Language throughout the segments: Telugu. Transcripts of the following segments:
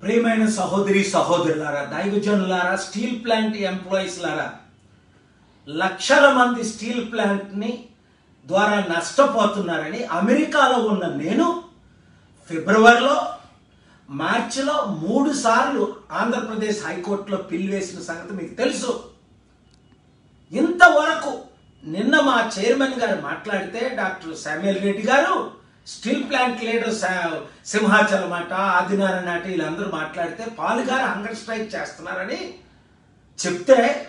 ప్రియమైన సహోదరి సహోదరులారా దైవజనులారా స్టీల్ ప్లాంట్ ఎంప్లాయీస్ లారా లక్షల మంది స్టీల్ ప్లాంట్ని ద్వారా నష్టపోతున్నారని అమెరికాలో ఉన్న నేను ఫిబ్రవరిలో మార్చిలో మూడు సార్లు ఆంధ్రప్రదేశ్ హైకోర్టులో పిల్లివేసిన సంగతి మీకు తెలుసు. ఇంతవరకు నిన్న మా చైర్మన్ గారు మాట్లాడితే doctor Samuel Reddy garu steel plant leader సా- సింహాచలం అట ఆదినారాయణ అట వీళ్ళందరూ మాట్లాడితే పాలుగారు హంగర్ స్ట్రైక్ చేస్తున్నారని చెప్తే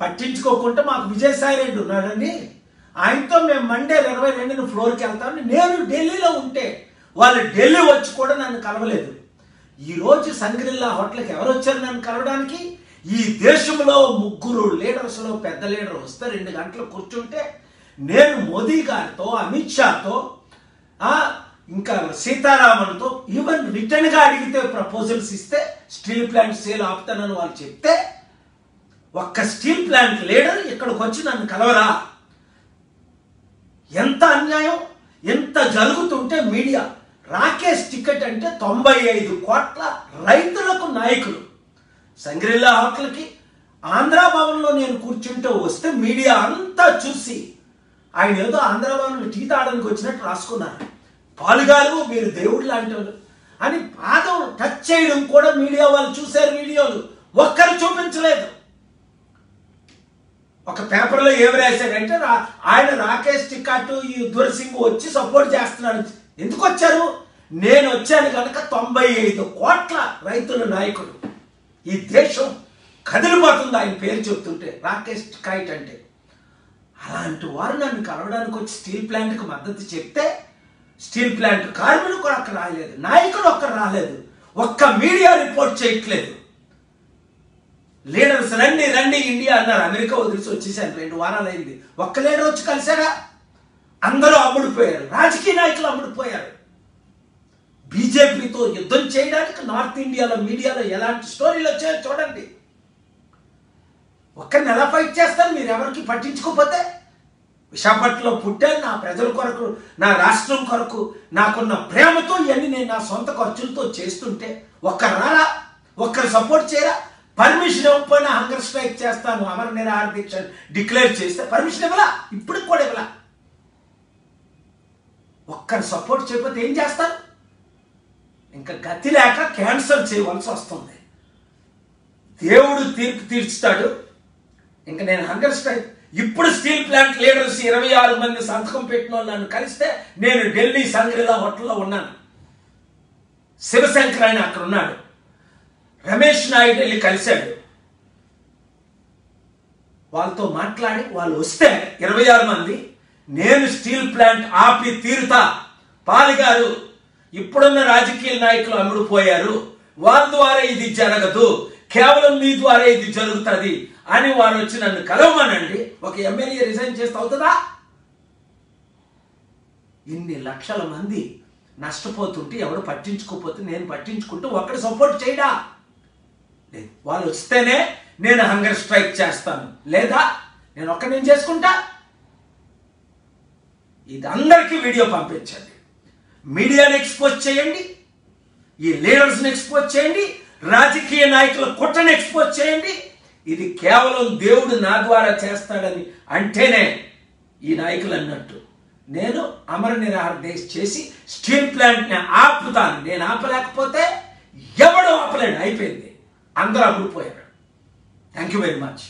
పట్టించుకోకుండా మాకు విజయసాయి రెడ్డి ఉన్నాడండి. ఆయనతో మేము మండే ఇరవై రెండున ఫ్లోర్కి వెళ్తామని నేను ఢిల్లీలో ఉంటే వాళ్ళు ఢిల్లీ వచ్చి కూడా నన్ను కలవలేదు. ఈరోజు సంగ్రిల్లా హోటల్కి ఎవరు వచ్చారు నన్ను కలవడానికి? ఈ దేశంలో ముగ్గురు లీడర్స్లో పెద్ద లీడర్ వస్తే రెండు గంటలు కూర్చుంటే నేను మోదీ గారితో అమిత్ షాతో ఇంకా సీతారామన్తో ఈవెన్ రిటర్న్గా అడిగితే ప్రపోజల్స్ ఇస్తే స్టీల్ ప్లాంట్ సేల్ ఆపుతానని వాళ్ళు చెప్తే ఒక్క స్టీల్ ప్లాంట్ లీడర్ ఇక్కడికి వచ్చి నన్ను కలవరా? ఎంత అన్యాయం? ఎంత జరుగుతుంటే మీడియా రాకేష్ టికెట్ అంటే తొంభై ఐదు కోట్ల రైతులకు నాయకులు. సంగ్రిల్లా హోటల్కి ఆంధ్ర భవన్లో నేను కూర్చుంటూ వస్తే మీడియా అంతా చూసి ఆయన ఏదో ఆంధ్ర టీ తాగడానికి వచ్చినట్టు రాసుకున్నారు. పాలుగాలు మీరు దేవుడు లాంటి అని పాదం టచ్ చేయడం కూడా మీడియా వాళ్ళు చూశారు వీడియోలు. ఒక్కరు చూపించలేదు. ఒక పేపర్లో ఏమి రాశాడంటే ఆయన రాకేష్ టికాటు ఈ దుర్సింగ్ వచ్చి సపోర్ట్ చేస్తున్నాడు. ఎందుకు వచ్చారు? నేను వచ్చాను కనుక తొంభై ఐదు కోట్ల రైతుల నాయకుడు ఈ దేశం కదిలిపోతుంది ఆయన పేరు చెప్తుంటే రాకేష్ టికాయిట్ అంటే. అలాంటి వారు నన్ను కలవడానికి వచ్చి స్టీల్ ప్లాంట్కి మద్దతు చెప్తే స్టీల్ ప్లాంట్ కార్మికులు కూడా అక్కడ రాలేదు నాయకులు ఒక్కరు రాలేదు ఒక్క మీడియా రిపోర్ట్ చేయట్లేదు. లీడర్స్ రండి రండి ఇండియా అన్నారు. అమెరికా వదిలిసి వచ్చేసాను రెండు వారాలు అయింది. ఒక్క లీడర్ వచ్చి కలిసాడా అందరూ అమ్ముడిపోయారు. రాజకీయ నాయకులు అమ్ముడిపోయారు. బీజేపీతో యుద్ధం చేయడానికి నార్త్ ఇండియాలో మీడియాలో ఎలాంటి స్టోరీలు వచ్చాయో చూడండి. ఒక్కరిని ఎలా ఫైట్ చేస్తారు మీరు ఎవరికి పట్టించుకోకపోతే విశాఖపట్నంలో పుట్టాను నా ప్రజల కొరకు నా రాష్ట్రం కొరకు నాకున్న ప్రేమతో ఇవన్నీ నేను నా సొంత ఖర్చులతో చేస్తుంటే ఒక్కరు రారా? ఒక్కరు సపోర్ట్ చేయరా? పర్మిషన్ ఇవ్వకపోయినా హంగర్ స్ట్రైక్ చేస్తాను అమర నిరాహార దీక్ష డిక్లేర్ చేస్తే పర్మిషన్ ఇవ్వలా? ఇప్పుడు కూడా ఇవ్వలా? ఒక్కరు సపోర్ట్ చేయకపోతే ఏం చేస్తారు? ఇంకా గతి లేక క్యాన్సల్ చేయవలసి వస్తుంది. దేవుడు తీర్పు తీర్చుతాడు. ఇంకా నేను హంగర్ స్ట్రైక్ ఇప్పుడు స్టీల్ ప్లాంట్ లీడర్స్ ఇరవై ఆరు మంది సంతకం పెట్టిన నన్ను కలిస్తే నేను ఢిల్లీ సంగ్రిలా హోటల్లో ఉన్నాను. శివశంకర్ ఆయన అక్కడ ఉన్నాడు. రమేష్ నాయుడు వెళ్ళి కలిశాడు. వాళ్ళతో మాట్లాడి వాళ్ళు వస్తే ఇరవై ఆరు మంది నేను స్టీల్ ప్లాంట్ ఆపి తీరుతా. పాలిగారు ఇప్పుడున్న రాజకీయ నాయకులు అమ్ముడుపోయారు. వాళ్ళ ద్వారా ఇది జరగదు. కేవలం మీ ద్వారా ఇది జరుగుతుంది అని వారు వచ్చి నన్ను కలవమనండి. ఒక ఎమ్మెల్యే రిజైన్ చేస్తే అవుతుందా? ఇన్ని లక్షల మంది నష్టపోతుంటే ఎవడు పట్టించుకోకపోతే నేను పట్టించుకుంటూ ఒక్కడ సపోర్ట్ చేయడా? లేదు. వాళ్ళు వస్తేనే నేను హంగర్ స్ట్రైక్ చేస్తాను. లేదా నేను ఒక్క నేను చేసుకుంటా? ఇది అందరికీ వీడియో పంపించండి. మీడియాని ఎక్స్పోజ్ చేయండి. ఈ లీడర్స్ని ఎక్స్పోజ్ చేయండి. రాజకీయ నాయకుల కుట్రను ఎక్స్పోజ్ చేయండి. ఇది కేవలం దేవుడు నా ద్వారా చేస్తాడని అంటేనే ఈ నాయకులు అన్నట్టు. నేను అమర నిరాహార చేసి స్టీల్ ప్లాంట్ని ఆపుతాను. నేను ఆపలేకపోతే ఎవడు ఆపలేడు? అయిపోయింది. అందరూ అమ్ముడిపోయారు థ్యాంక్ యూ వెరీ మచ్